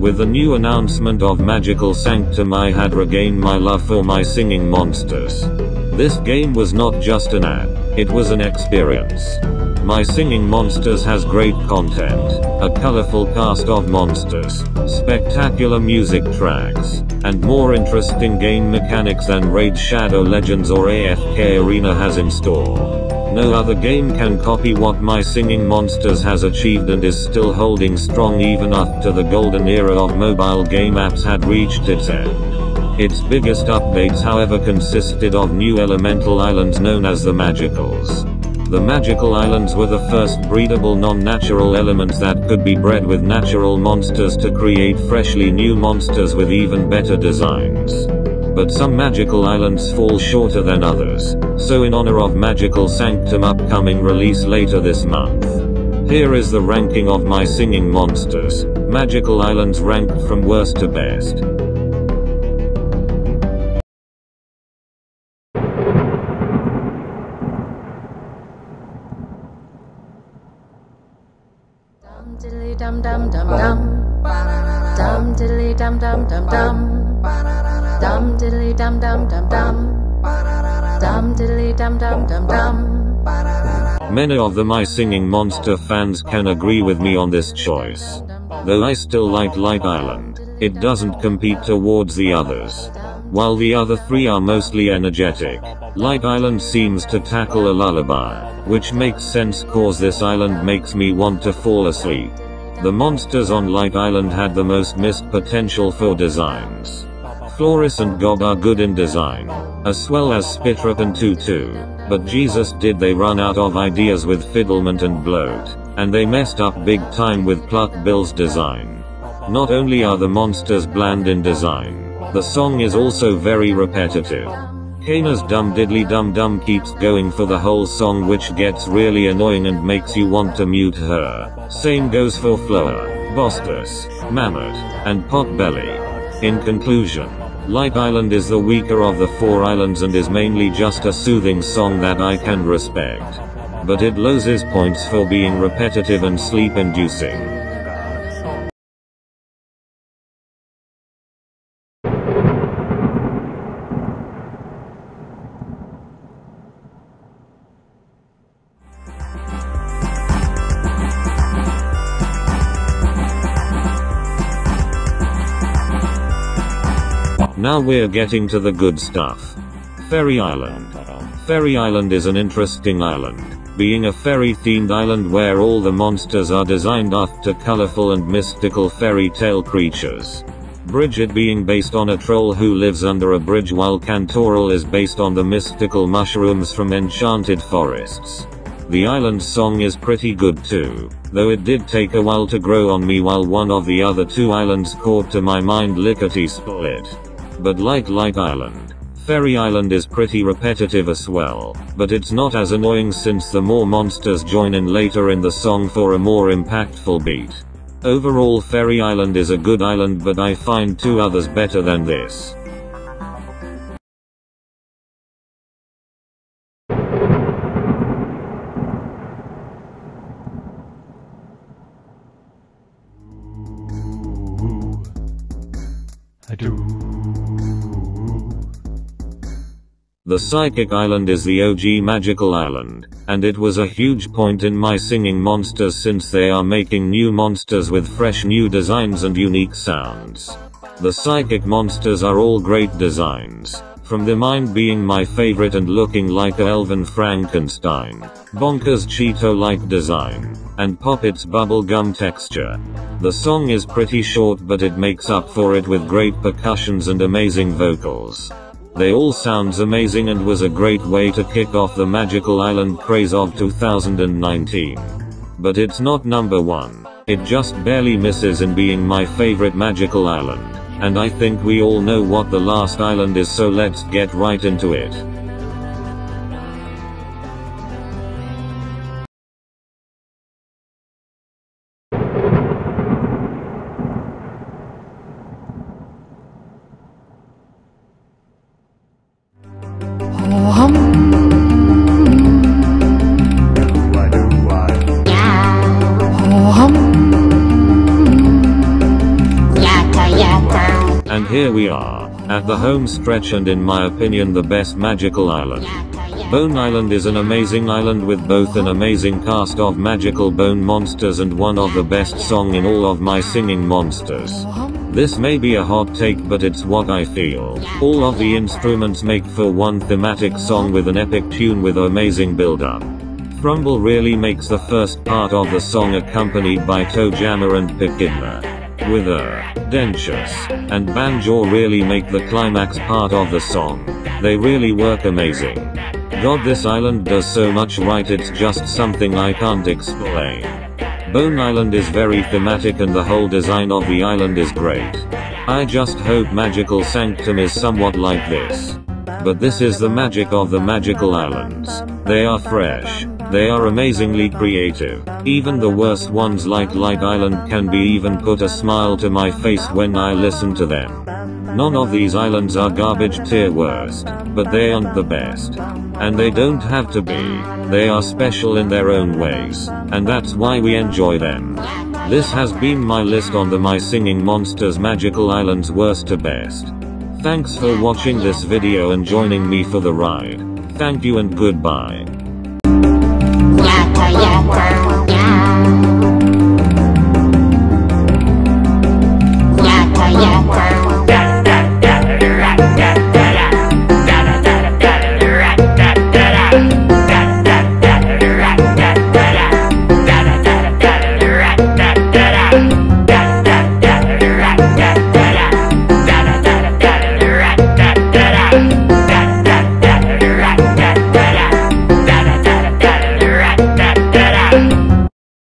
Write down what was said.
With the new announcement of Magical Sanctum I had regained my love for my singing monsters. This game was not just an ad, it was an experience. My Singing Monsters has great content, a colorful cast of monsters, spectacular music tracks, and more interesting game mechanics than Raid Shadow Legends or AFK Arena has in store. No other game can copy what My Singing Monsters has achieved and is still holding strong even after the golden era of mobile game apps had reached its end. Its biggest updates however consisted of new elemental islands known as the Magicals. The magical islands were the first breedable non-natural elements that could be bred with natural monsters to create freshly new monsters with even better designs. But some magical islands fall shorter than others, so in honor of Magical Sanctum upcoming release later this month. Here is the ranking of my singing monsters, magical islands ranked from worst to best. Diddly dum dum dum dum. Dum diddly dum dum dum dum. Dum diddly dum dum dum dum. Dum diddly dum dum dum dum. Many of the My Singing Monster fans can agree with me on this choice. Though I still like Light Island, it doesn't compete towards the others. While the other three are mostly energetic, Light Island seems to tackle a lullaby, which makes sense cause this island makes me want to fall asleep. The monsters on Light Island had the most missed potential for designs. Floris and Gob are good in design, as well as Spytrap and Tutu, but Jesus did they run out of ideas with Fiddlement and Bloat, and they messed up big time with Pluck Bill's design. Not only are the monsters bland in design, the song is also very repetitive. Kayna's Dum Diddly Dum Dum keeps going for the whole song which gets really annoying and makes you want to mute her. Same goes for Floa, Bostus, Mammott, and Potbelly. In conclusion, Light Island is the weaker of the four islands and is mainly just a soothing song that I can respect. But it loses points for being repetitive and sleep inducing. Now we're getting to the good stuff. Fairy Island. Fairy Island is an interesting island, being a fairy themed island where all the monsters are designed after colorful and mystical fairy tale creatures. Bridget being based on a troll who lives under a bridge while Cantorell is based on the mystical mushrooms from enchanted forests. The island song is pretty good too, though it did take a while to grow on me while one of the other two islands caught to my mind lickety split. But like Light Island, Fairy Island is pretty repetitive as well, but it's not as annoying since the more monsters join in later in the song for a more impactful beat. Overall Fairy Island is a good island but I find two others better than this. The Psychic Island is the OG magical island, and it was a huge point in my singing monsters since they are making new monsters with fresh new designs and unique sounds. The psychic monsters are all great designs, from the mind being my favorite and looking like a elven Frankenstein, bonkers Cheeto-like design, and Poppet's bubblegum texture. The song is pretty short but it makes up for it with great percussions and amazing vocals. They all sounds amazing and was a great way to kick off the Magical Island craze of 2019. But it's not number one. It just barely misses in being my favorite magical island. And I think we all know what the last island is so let's get right into it. Here we are, at the home stretch and in my opinion the best magical island. Bone Island is an amazing island with both an amazing cast of magical bone monsters and one of the best song in all of my singing monsters. This may be a hot take but it's what I feel. All of the instruments make for one thematic song with an epic tune with amazing build up. Thrumble really makes the first part of the song accompanied by Toe Jammer and Pechidna. With Dentious and Banjaw really make the climax part of the song. They really work amazing. God this island does so much right it's just something I can't explain. Bone Island is very thematic and the whole design of the island is great. I just hope Magical Sanctum is somewhat like this. But this is the magic of the magical islands. They are fresh. They are amazingly creative. Even the worst ones like Light Island can be even put a smile to my face when I listen to them. None of these islands are garbage tier worst, but they aren't the best. And they don't have to be. They are special in their own ways, and that's why we enjoy them. This has been my list on the My Singing Monsters Magical Islands worst to best. Thanks for watching this video and joining me for the ride. Thank you and goodbye. Yeah. yeah, yeah.